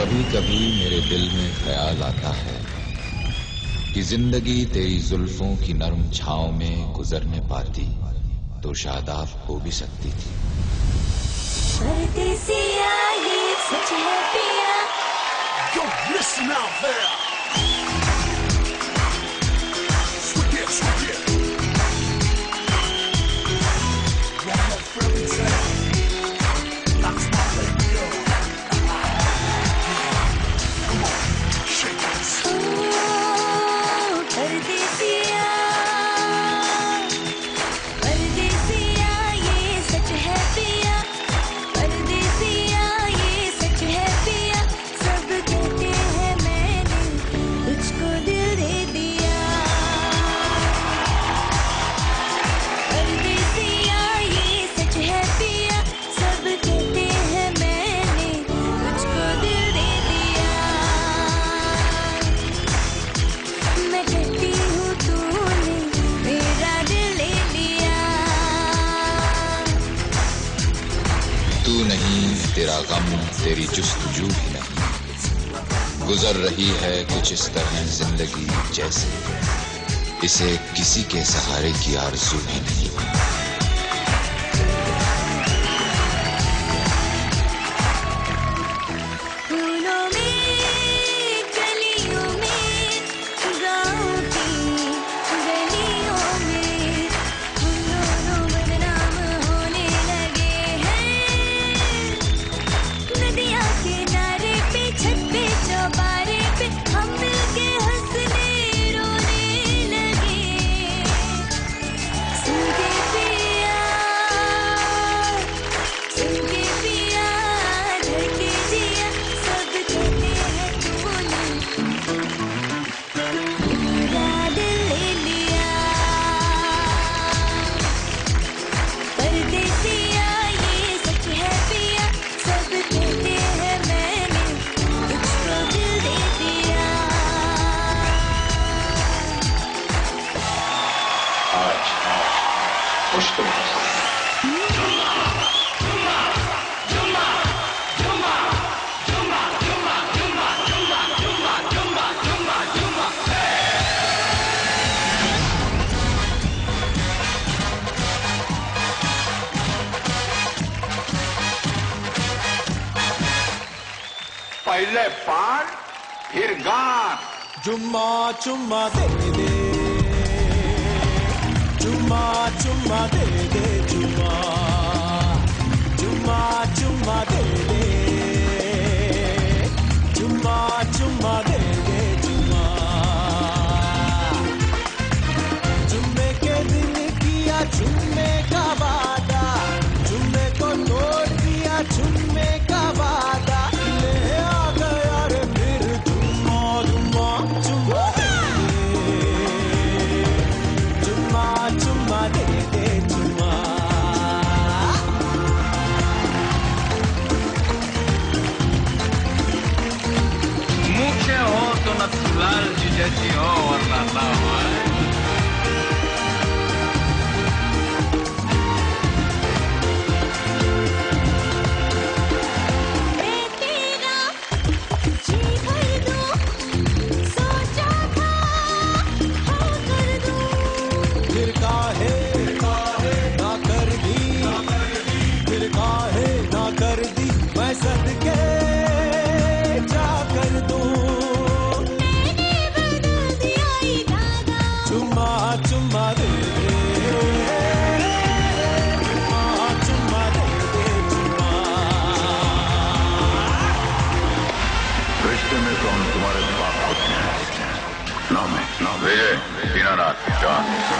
कभी कभी मेरे दिल में ख्याल आता है कि ज़िंदगी तेरी जुल्फों की नरम छाव में गुजरने पाती तो शादाब हो भी सकती थी। परदेसिया ये सच नहीं तेरा गम, तेरी जुस्तजू भी नहीं। गुजर रही है कुछ इस तरह ज़िंदगी जैसे। इसे किसी के सहारे की आरज़ू भी नहीं। बरसा। पहले पान फिर गान चुम्मा चुम्मा दे दे चुम्मा चुम्मा दे दे चुम्मा dark.